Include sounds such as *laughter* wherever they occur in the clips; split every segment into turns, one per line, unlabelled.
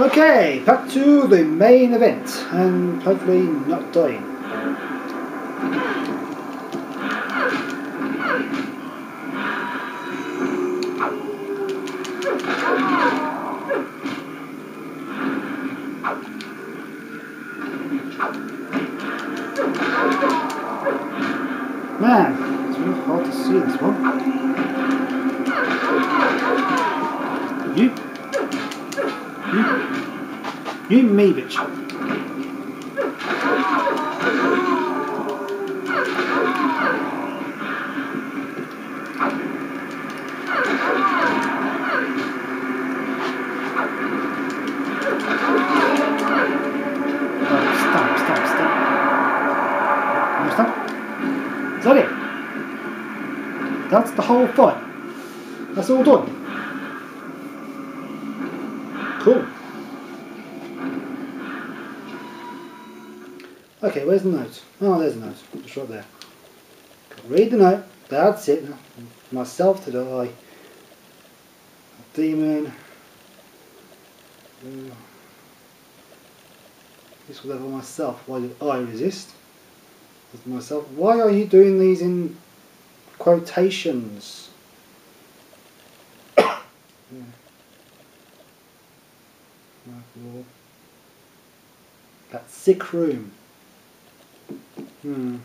Okay, back to the main event, and hopefully not dying. Man, it's really hard to see this one. You, you, me, bitch. Oh, stop, stop, stop. Stop. Is that it? That's the whole fight. That's all done. Cool. Okay, where's the note? Oh, there's the note. It's right there. Read the note. That's it. Myself to die. A demon. This will level myself. Why did I resist? Myself. Why are you doing these in quotations? *coughs* Yeah. Sick room. Hmm.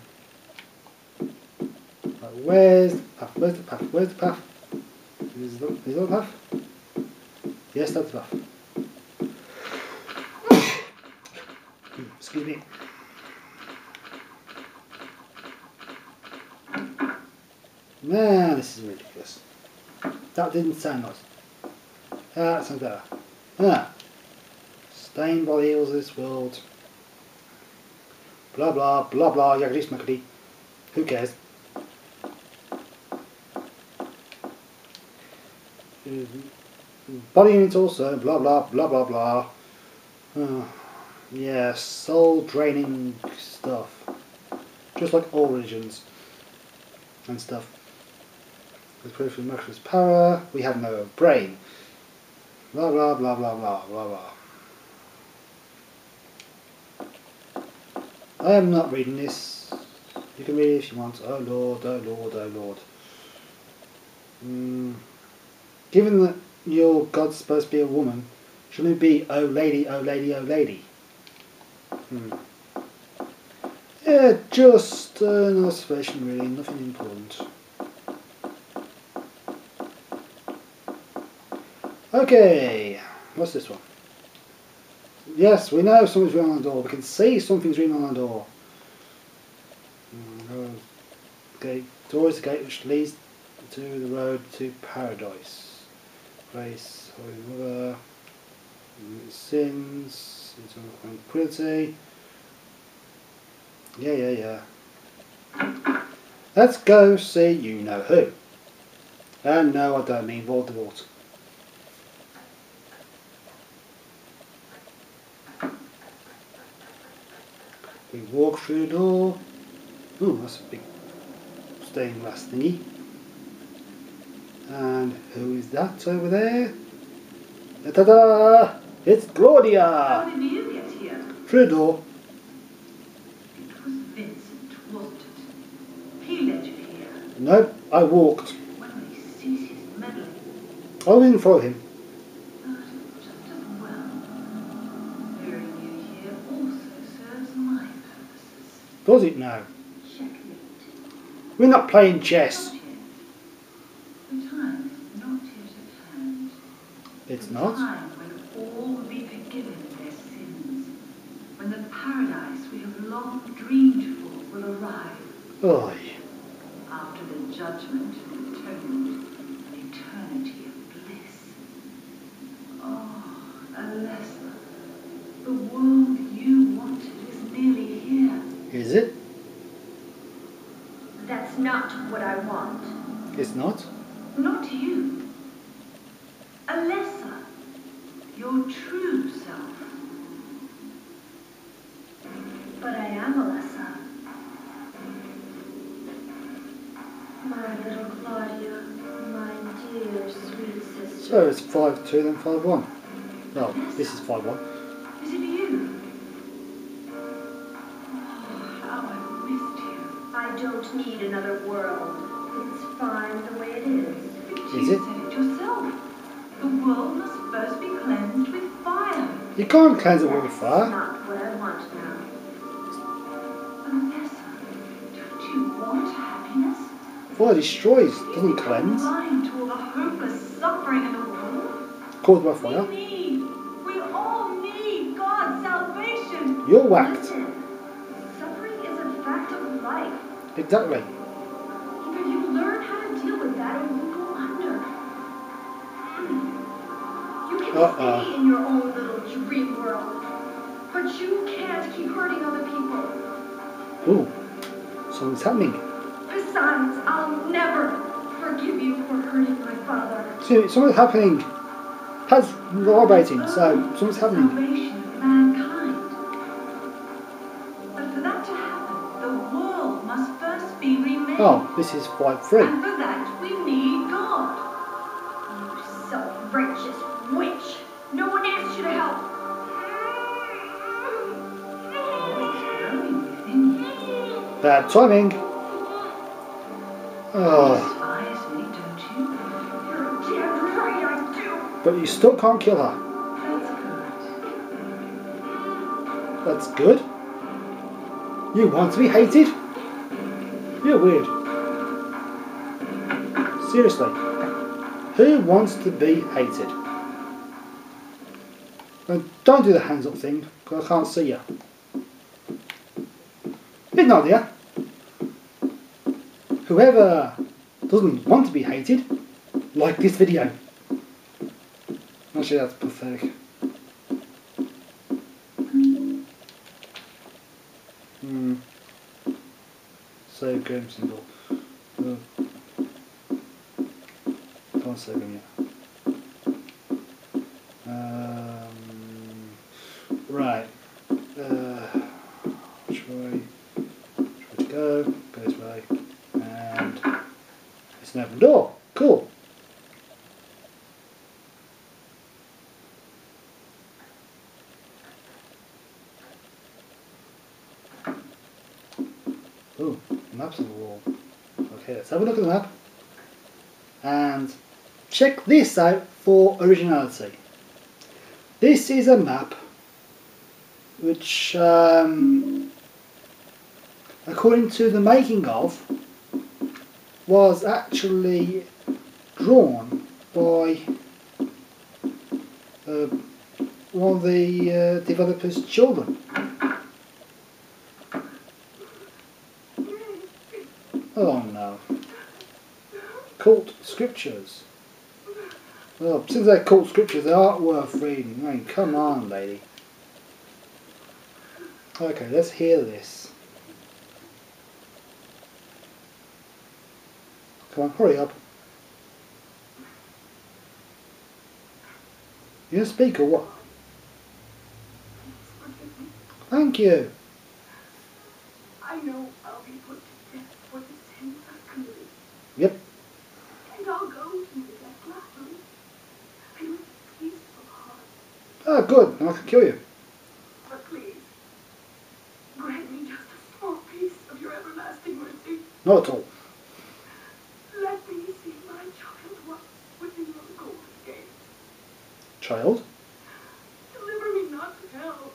Right, where's the path? Where's the path? Where's the path? Is that, is that the path? Yes, that's the path. Excuse me. Man, this is ridiculous. That didn't sound nice. Ah, that sounds better. Ah. Stained by the evils of this world. Blah blah blah blah yakety smackety. Who cares? Body units also, blah blah blah blah blah. Ah, yeah, soul draining stuff. Just like all religions and stuff. With proof of Mercury's power, we have no brain. Blah blah blah blah blah blah blah. I am not reading this. You can read it if you want. Oh Lord, oh Lord, oh Lord. Mm. Given that your God's supposed to be a woman, shouldn't it be oh lady, oh lady, oh lady? Hmm. Yeah, just an observation really, nothing important. Okay, what's this one? Yes, we know something's written on the door. We can see something's written on the door. Mm, Okay, door is the gate which leads to the road to paradise. Grace, Holy Mother, sins, eternal tranquility. Yeah, yeah, yeah. Let's go see you know who. And no, I don't mean Voldemort. We walk through the door. Ooh, that's a big stained glass thingy. And who is that over there? Ta da! It's
How
Claudia!
did you get here?
Through the door.
It was Vincent, wasn't it? He led you here.
Nope, I walked.
When he ceases meddling,
I didn't follow him. Does it now? We're not playing chess.
Not yet. The time is not yet at hand.
It's not.
time when all will be forgiven their sins. When the paradise we have long dreamed for will arrive. After the judgment and atonement, an eternity of bliss. Oh, Alessa, the world you wanted is nearly here.
Is it?
That's not what I want.
It's not.
Not you. Alessa, your true self.
But I am Alessa. My little Claudia, my dear sweet sister.
So it's 5 2 then 5 1. No, this is 5 1.
Is it you? Oh, how I missed you.
I don't need another world. Is
you
it?
said it yourself. The world must first be cleansed with fire.
You can't cleanse it with fire.
not what I want now.
Oh, Alessa, don't you want happiness?
Fire destroys, doesn't cleanse.
blind to all the hopeless suffering in the world.
Caused by fire.
We need, we all need God's salvation.
You're whacked.
Suffering is a fact of life.
Exactly. Uh-uh.
in your own little dream world, but you can't keep hurting other people.
Ooh, something's happening.
Besides, I'll never forgive you for hurting my father.
See, something's happening. Has vibrating, so something's happening.
Salvation of mankind. But for that to happen, the world must first be remade.
Oh, this is 5 3.
And for that, we need
Bad timing. Oh, but you still can't kill her.
That's good.
You want to be hated? You're weird. Seriously. Who wants to be hated? Don't do the hands up thing, because I can't see you. Big idea. Whoever doesn't want to be hated, like this video. Actually, that's pathetic. Hmm. Save game symbol. Uh, can't save him yet. Ooh, maps on the wall. Okay, let's have a look at the map. And check this out for originality. This is a map which, um, according to the making of, was actually drawn by uh, one of the uh, developers' children. Oh no. Cult scriptures. Well, since they're cult scriptures, they aren't worth reading. I mean, come on, lady. Okay, let's hear this. Come on, hurry up. You speak or what? Thank you.
I know I'll be put to death for the sins I've committed,
Yep.
and I'll go to the death gladly, and with peaceful heart.
Ah, good. Now I can kill you.
But please, grant me just a small piece of your everlasting mercy.
Not at all.
Let me see my child once within your golden gates.
Child.
Deliver me not to hell,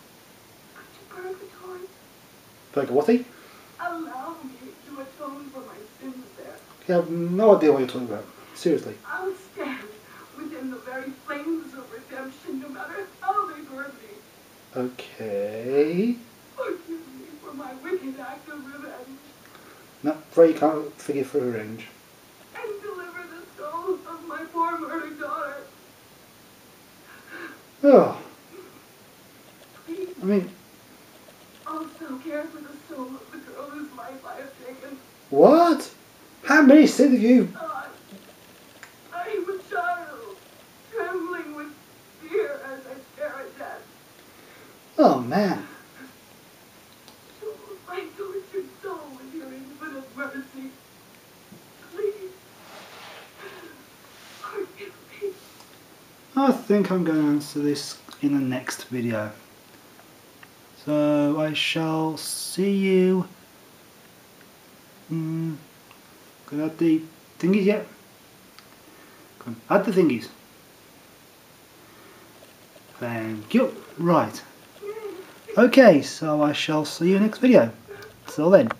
but to purgatory.
Purgatory.
Allow me to atone for my sins there.
You have no idea what you're talking about. Seriously.
I'll stand within the very flames of redemption, no matter
No, afraid you can't forgive for revenge.
and deliver the soul of my poor murdered daughter.
Oh,
Please
I mean,
also care for the soul of the girl whose life I have taken.
what? How many sins have you?
I, I am a child, trembling with fear as I stare at death.
Oh man.
Soothe my tortured soul with your infinite mercy. Please, forgive me.
I think I'm going to answer this in the next video. So I shall see you. Mm, could add the thingies yet? Come on, add the thingies. Thank you. Right. Okay, so I shall see you next video. Till then.